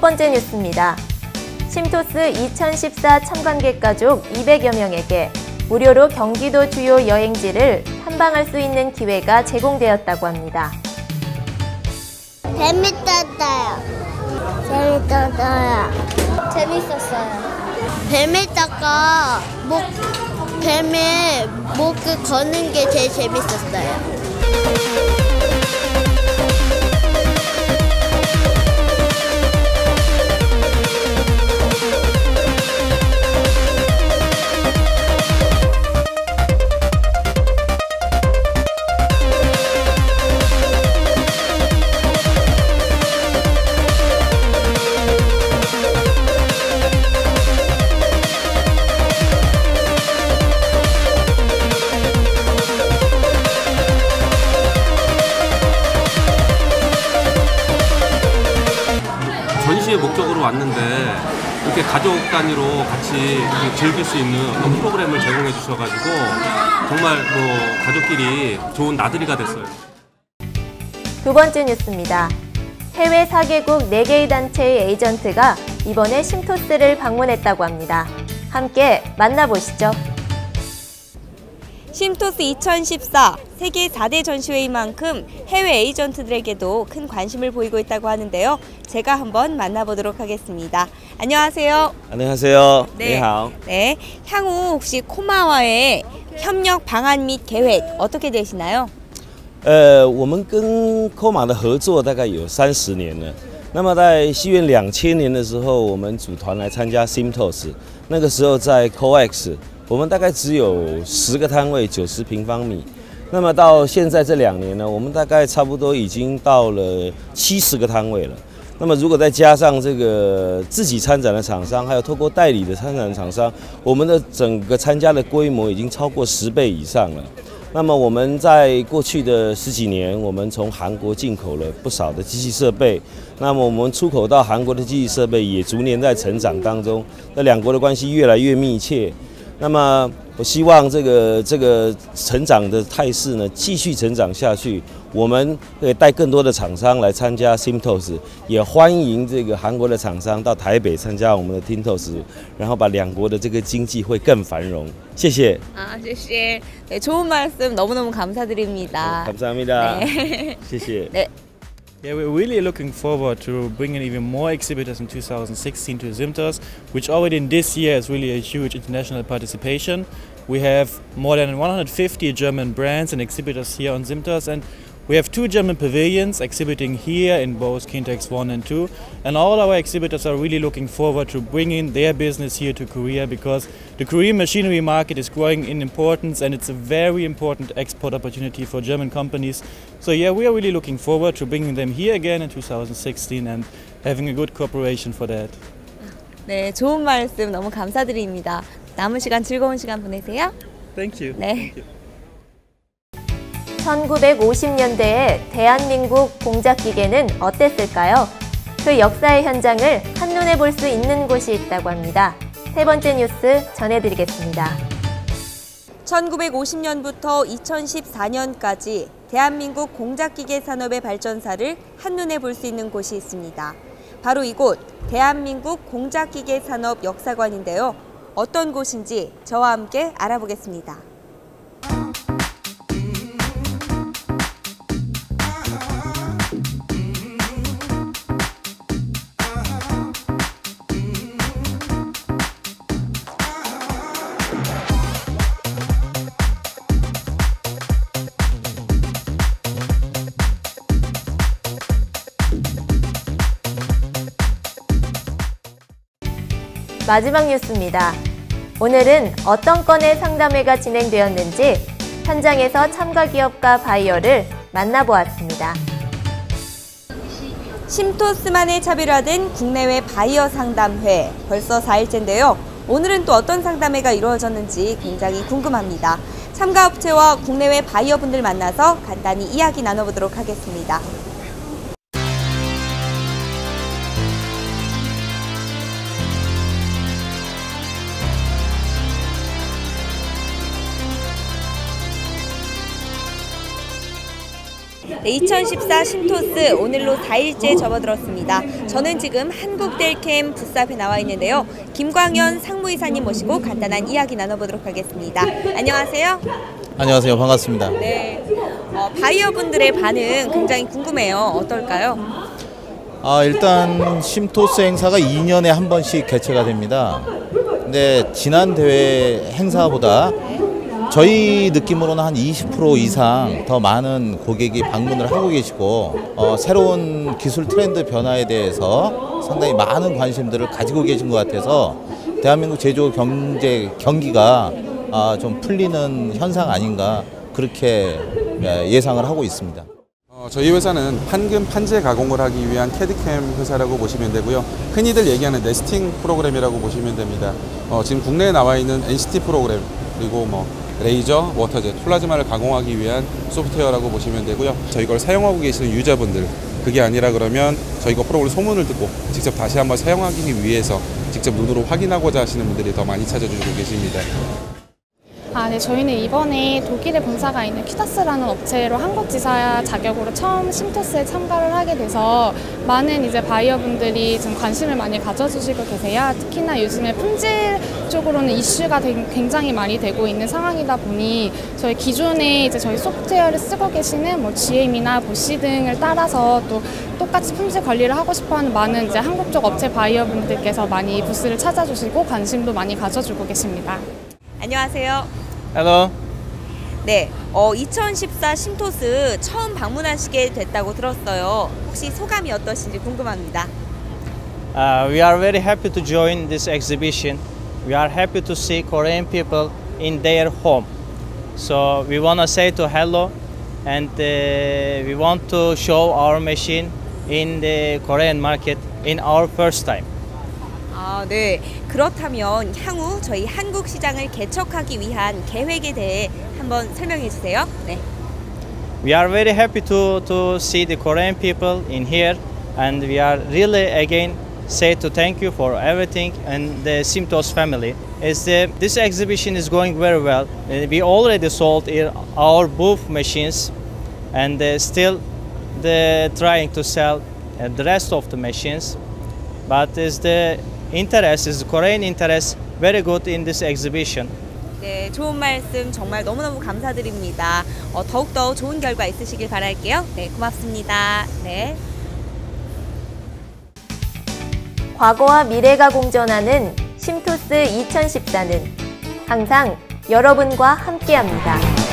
첫 번째 뉴스입니다. 심토스 2014 참관객 가족 200여 명에게 무료로 경기도 주요 여행지를 탐방할 수 있는 기회가 제공되었다고 합니다. 재밌었어요. 재밌었어요. 재밌었어요. 뱀에 다가 목 뱀에 목을 거는 게 제일 재밌었어요. 목적으로 왔는데 이렇게 가족 단위로 같이 즐길 수 있는 어떤 프로그램을 제공해 주셔가지고 정말 뭐 가족끼리 좋은 나들이가 됐어요. 두 번째 뉴스입니다. 해외 4개국 4개의 단체의 에이전트가 이번에 심토스를 방문했다고 합니다. 함께 만나보시죠. 심토스 2014 세계 4대 전시회인 만큼 해외 에이전트들에게도 큰 관심을 보이고 있다고 하는데요. 제가 한번 만나보도록 하겠습니다. 안녕하세요. 안녕하세요. 네. 你好. 네, 향후 혹시 코마와의 협력 방안 및 계획 어떻게 되시나요? 呃，我们跟科马的合作大概有三十年了。那么在西元两千年的时候，我们组团来参加 Simtos，那个时候在 COEX， 我们大概只有十个摊位，九十平方米。那么到现在这两年呢，我们大概差不多已经到了七十个摊位了。那么如果再加上这个自己参展的厂商，还有透过代理的参展厂商，我们的整个参加的规模已经超过十倍以上了。那么我们在过去的十几年，我们从韩国进口了不少的机器设备。那么我们出口到韩国的机器设备也逐年在成长当中，那两国的关系越来越密切。那么我希望这个这个成长的态势呢继续成长下去。我们会带更多的厂商来参加 Simtos，也欢迎这个韩国的厂商到台北参加我们的 Tintos，然后把两国的这个经济会更繁荣。谢谢。 아, 제시. 네, 좋은 말씀 너무너무 감사드립니다. 감사합니다. 네. 谢谢。 네. Yeah, we're really looking forward to bringing even more exhibitors in 2016 to Zimtos, which already in this year is really a huge international participation. We have more than 150 German brands and exhibitors here on Zimtos, and we have two German pavilions exhibiting here in both Kintex 1 and 2. And all our exhibitors are really looking forward to bringing their business here to Korea because the Korean machinery market is growing in importance and it's a very important export opportunity for German companies. So, yeah, we are really looking forward to bringing them here again in 2016 and having a good cooperation for that. 네, 좋은 말씀 너무 감사드립니다. 남은 시간 즐거운 시간 보내세요. Thank you. 네. 1950년대에 대한민국 공작기계는 어땠을까요? 그 역사의 현장을 한눈에 볼 수 있는 곳이 있다고 합니다. 세 번째 뉴스 전해드리겠습니다. 1950년부터 2014년까지 대한민국 공작기계 산업의 발전사를 한눈에 볼 수 있는 곳이 있습니다. 바로 이곳 대한민국 공작기계 산업 역사관인데요. 어떤 곳인지 저와 함께 알아보겠습니다. 마지막 뉴스입니다. 오늘은 어떤 건의 상담회가 진행되었는지 현장에서 참가 기업과 바이어를 만나보았습니다. 심토스만의 차별화된 국내외 바이어 상담회 벌써 4일째인데요. 오늘은 또 어떤 상담회가 이루어졌는지 굉장히 궁금합니다. 참가 업체와 국내외 바이어분들 만나서 간단히 이야기 나눠보도록 하겠습니다. 네, 2014 심토스 오늘로 4일째 접어들었습니다. 저는 지금 한국델캠 부스 앞에 나와 있는데요. 김광현 상무이사님 모시고 간단한 이야기 나눠보도록 하겠습니다. 안녕하세요. 안녕하세요. 반갑습니다. 네, 어, 바이어분들의 반응 굉장히 궁금해요. 어떨까요? 아, 일단 심토스 행사가 2년에 한 번씩 개최가 됩니다. 근데 지난 대회 행사보다 저희 느낌으로는 한 20% 이상 더 많은 고객이 방문을 하고 계시고 어, 새로운 기술 트렌드 변화에 대해서 상당히 많은 관심들을 가지고 계신 것 같아서 대한민국 제조 경제 경기가 아, 좀 풀리는 현상 아닌가 그렇게 예, 예상을 하고 있습니다. 어, 저희 회사는 판금 판재 가공을 하기 위한 캐드캠 회사라고 보시면 되고요. 흔히들 얘기하는 네스팅 프로그램이라고 보시면 됩니다. 어, 지금 국내에 나와 있는 NCT 프로그램 그리고 뭐 레이저, water jet, 플라즈마를 가공하기 위한 소프트웨어라고 보시면 되고요. 저희 걸 사용하고 계시는 user분들 그게 아니라 그러면 저희가 프로그램 소문을 듣고 직접 다시 한번 사용하기 위해서 직접 눈으로 확인하고자 하시는 분들이 더 많이 찾아주시고 계십니다. 아, 네, 저희는 이번에 독일에 본사가 있는 큐타스라는 업체로 한국 지사 자격으로 처음 심토스에 참가를 하게 돼서 많은 이제 바이어분들이 좀 관심을 많이 가져주시고 계세요. 특히나 요즘에 품질 쪽으로는 이슈가 되- 굉장히 많이 되고 있는 상황이다 보니 저희 기존에 이제 저희 소프트웨어를 쓰고 계시는 뭐 GM이나 보시 등을 따라서 또 똑같이 품질 관리를 하고 싶어하는 많은 이제 한국 쪽 업체 바이어분들께서 많이 부스를 찾아주시고 관심도 많이 가져주고 계십니다. 안녕하세요. Hello. 네, 어, 2014 심토스 처음 방문하시게 됐다고 들었어요. 혹시 소감이 어떠신지 궁금합니다. Uh, we are very happy to join this exhibition. We are happy to see Korean people in their home. So we want to say to hello and uh, we want to show our machine in the Korean market in our first time. 아, 네. 그렇다면 향후 저희 한국 시장을 개척하기 위한 계획에 대해 한번 설명해 주세요. 네. We are very happy to, to see the Korean people in here and we are really again say to thank you for everything and the Simtos family. Is the, this exhibition is going very well. Uh, We already sold i- our booth machines and uh, still the trying to sell uh, the rest of the machines. But is the interest is Korean interest very good in this exhibition. 네, 좋은 말씀 정말 너무너무 감사드립니다. 어, 더욱더 좋은 결과 있으시길 바랄게요. 네, 고맙습니다. 네. 과거와 미래가 공존하는 심토스 2014는 항상 여러분과 함께합니다.